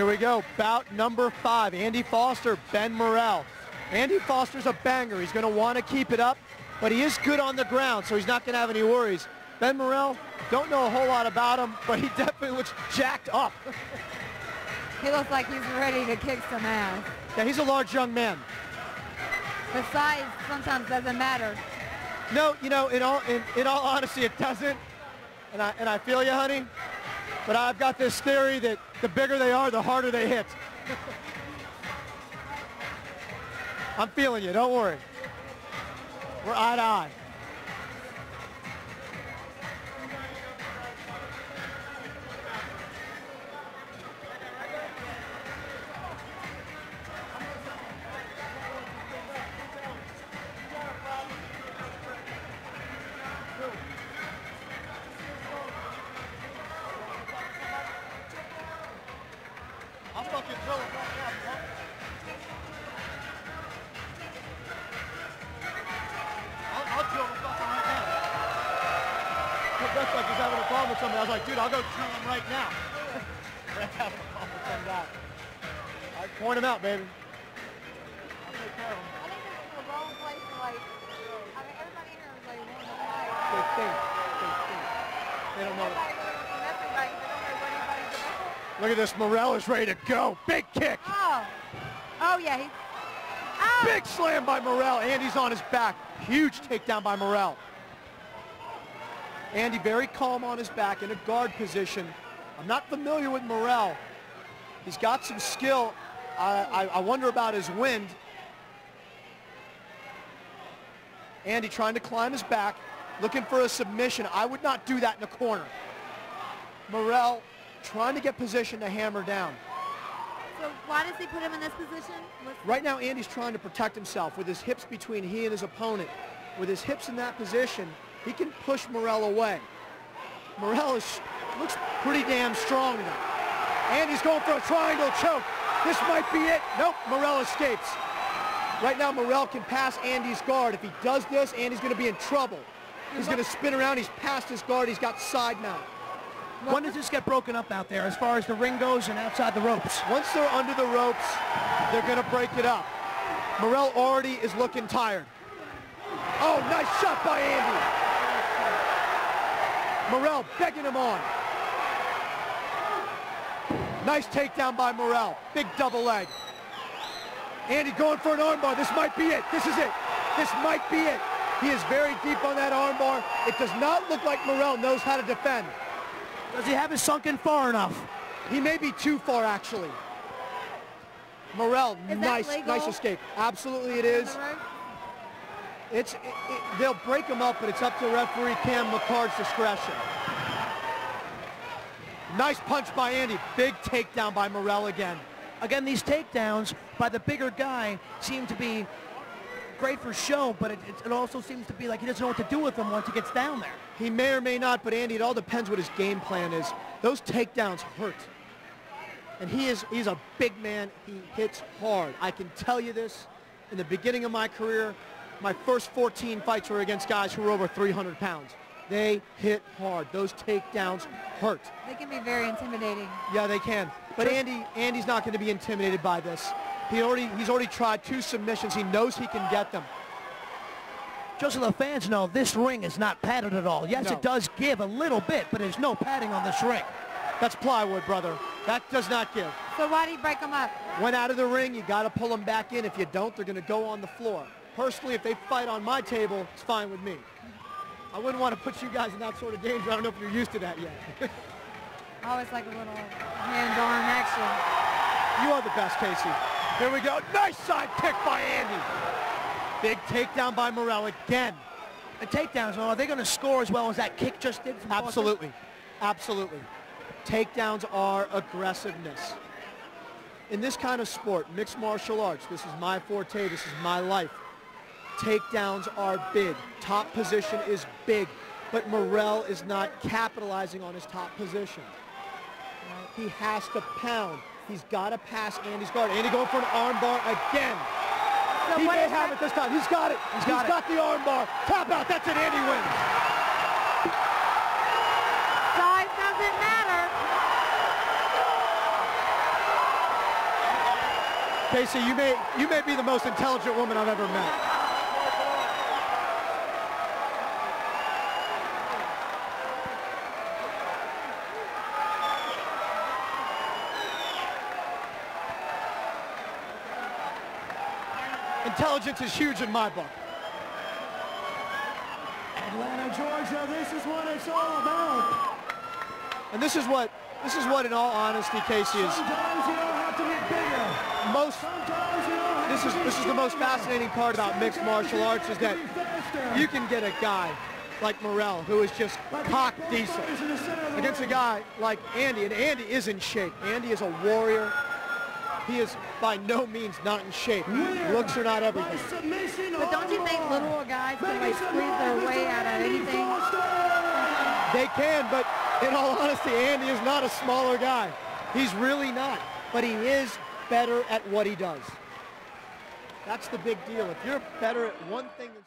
Here we go, bout number five, Andy Foster, Ben Morrell. Andy Foster's a banger. He's going to want to keep it up, but he is good on the ground, so he's not going to have any worries. Ben Morrell, don't know a whole lot about him, but he definitely looks jacked up. he looks like he's ready to kick some ass. Yeah, he's a large young man. The size sometimes doesn't matter. No, you know, in all, in, in all honesty, it doesn't. And I, and I feel you, honey. But I've got this theory that the bigger they are, the harder they hit. I'm feeling you, don't worry. We're eye to eye. Like he's having a problem with somebody. I was like, dude, I'll go drill him right now. Brent's having a problem with some guy. I point him out, baby. I'll take care of him. I think this is the wrong place to like, I mean, everybody here is like wanting to fight. They think. They think. They don't know. Everybody goes to domestic fights, they don't know what anybody's domestic. Look at this. Morrell is ready to go. Big kick. Oh. Oh, yeah, oh. Big slam by Morrell. Andy's on his back. Huge takedown by Morrell. Andy very calm on his back in a guard position. I'm not familiar with Morrell. He's got some skill. I, I, I wonder about his wind. Andy trying to climb his back, looking for a submission. I would not do that in the corner. Morrell trying to get position to hammer down. So why does he put him in this position? What's- Right now, Andy's trying to protect himself with his hips between he and his opponent. With his hips in that position, he can push Morrell away. Morrell is, looks pretty damn strong now. Andy's going for a triangle choke. This might be it. Nope, Morrell escapes. Right now, Morrell can pass Andy's guard. If he does this, Andy's going to be in trouble. He's going to spin around. He's past his guard. He's got side mount. When does this get broken up out there as far as the ring goes and outside the ropes? Once they're under the ropes, they're going to break it up. Morrell already is looking tired. Oh, nice shot by Andy. Morrell begging him on. Nice takedown by Morrell. Big double leg. Andy going for an armbar. This might be it. This is it. This might be it. He is very deep on that armbar. It does not look like Morrell knows how to defend. Does he have it sunk in far enough? He may be too far, actually. Morrell, Is that nice, legal? nice escape. Absolutely it is. On the rope? It's, it, it, they'll break him up, but it's up to referee Cam McCard's discretion. Nice punch by Andy. Big takedown by Morrell again. Again, these takedowns by the bigger guy seem to be great for show, but it, it, it also seems to be like he doesn't know what to do with them once he gets down there. He may or may not, but Andy, it all depends what his game plan is. Those takedowns hurt. And he is he's a big man. He hits hard. I can tell you this. In the beginning of my career, my first 14 fights were against guys who were over 300 pounds. They hit hard. Those takedowns hurt. They can be very intimidating. Yeah, they can. But Andy, Andy's not going to be intimidated by this. He already, he's already tried two submissions. He knows he can get them. Just so the fans know, this ring is not padded at all. Yes, No. it does give a little bit, but there's no padding on this ring. That's plywood, brother. That does not give. So why do you break them up? Went out of the ring, you got to pull them back in. If you don't, they're going to go on the floor. Personally, if they fight on my table, it's fine with me. I wouldn't want to put you guys in that sort of danger. I don't know if you're used to that yet. I always like a little hand-arm action. you are the best, Casey. Here we go. Nice side kick by Andy. Big takedown by Morrell again. The takedowns, well, are they going to score as well as that kick just did? From Foster? Absolutely. Absolutely. Takedowns are aggressiveness. In this kind of sport, mixed martial arts, this is my forte, this is my life. Takedowns are big. Top position is big. But Morrell is not capitalizing on his top position. He has to pound. He's got to pass Andy's guard. Andy going for an armbar again. So he may have it this time. He's got it. He's got it. the armbar. Tap out. That's it. Andy wins. Size doesn't matter. Casey, you may you may be the most intelligent woman I've ever met. Intelligence is huge in my book. Atlanta, Georgia, this is what it's all about. And this is what this is what in all honesty Casey is Sometimes you don't have to bigger. most Sometimes you don't have this to is be this is the most fascinating part about mixed martial arts is that you can get a guy like Morrell, who is just cock diesel against a guy like Andy and Andy is in shape. Andy is a warrior. He is by no means not in shape. Looks are not everything. But don't you think little guys can like squeeze their way out of anything? They can, but in all honesty, Andy is not a smaller guy. He's really not. But he is better at what he does. That's the big deal. If you're better at one thing than